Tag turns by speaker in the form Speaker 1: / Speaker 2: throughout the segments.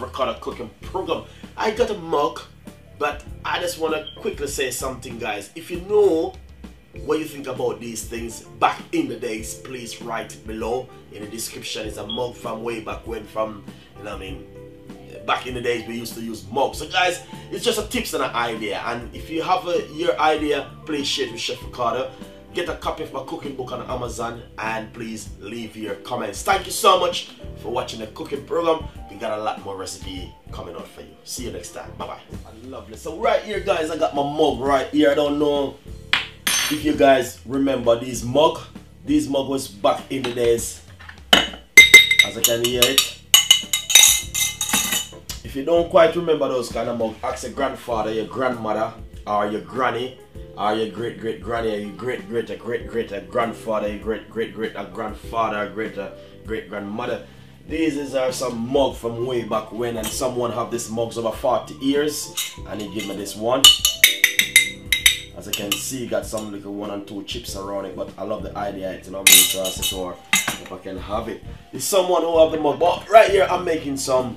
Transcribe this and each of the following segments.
Speaker 1: Ricardo cooking program. I got a mug, but I just want to quickly say something, guys. If you know what you think about these things back in the days, please write it below in the description. It's a mug from way back when, from you know, I mean, back in the days we used to use mugs. So, guys, it's just a tips and an idea. And if you have a, your idea, please share it with Chef Ricardo get a copy of my cooking book on Amazon and please leave your comments. Thank you so much for watching the cooking program. We got a lot more recipe coming out for you. See you next time. Bye bye. Lovely. So right here guys, I got my mug right here. I don't know if you guys remember this mug. This mug was back in the days. As I can hear it. If you don't quite remember those kind of mug, ask your grandfather, your grandmother, or your granny or your great great granny, your great great great great grandfather, your great great great grandfather, great great grandmother. These are uh, some mug from way back when, and someone have this mugs over 40 years, and he give me this one. As I can see, got some little one and two chips around it, but I love the idea. It's you know, I'm or if I can have it. It's someone who have the mug, but right here I'm making some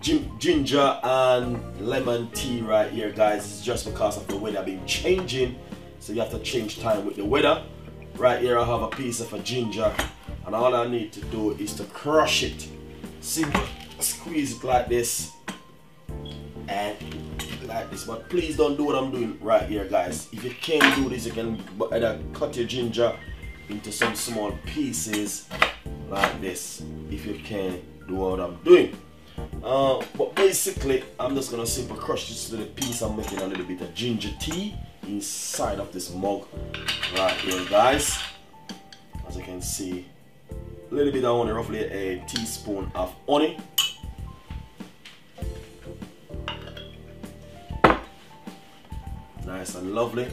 Speaker 1: ginger and lemon tea right here guys. It's just because of the weather being changing. So you have to change time with the weather. Right here I have a piece of a ginger. And all I need to do is to crush it. Simple. Squeeze it like this. And like this. But please don't do what I'm doing right here guys. If you can't do this you can either cut your ginger into some small pieces like this. If you can do what I'm doing uh, but basically, I'm just gonna simply crush this little piece. I'm making a little bit of ginger tea inside of this mug right here, guys. As you can see, a little bit of honey, roughly a teaspoon of honey. Nice and lovely.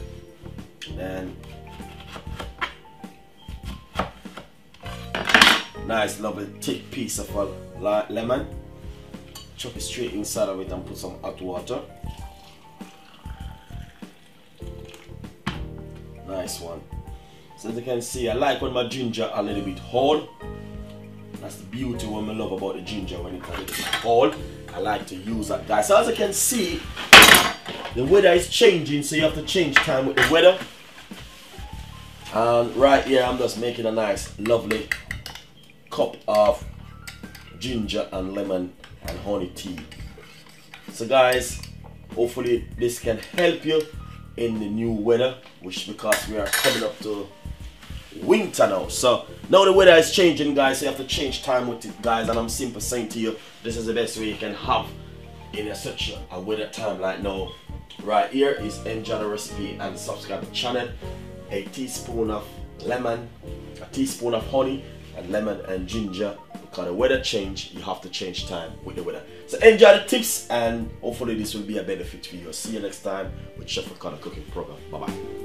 Speaker 1: Then nice, lovely thick piece of lemon chop it straight inside of it and put some hot water. Nice one. So as you can see I like when my ginger a little bit hard that's the beauty what I love about the ginger when it's a little bit hard I like to use that guys. So as you can see the weather is changing so you have to change time with the weather. And right here I'm just making a nice lovely cup of ginger and lemon and honey tea. So guys hopefully this can help you in the new weather which because we are coming up to winter now. So now the weather is changing guys so you have to change time with it guys and I'm simply saying to you this is the best way you can have in a such a weather time like now. Right here is enjoy the recipe and subscribe to the channel. A teaspoon of lemon a teaspoon of honey and lemon and ginger because the weather change you have to change time with the weather. So enjoy the tips and hopefully this will be a benefit for you. See you next time with chef Ricardo cooking program. Bye bye